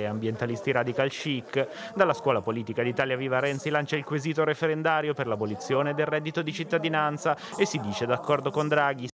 e ambientalisti radical chic. Dalla scuola politica d'Italia Viva Renzi lancia il quesito referendario per l'abolizione del reddito di cittadinanza e si dice d'accordo con Draghi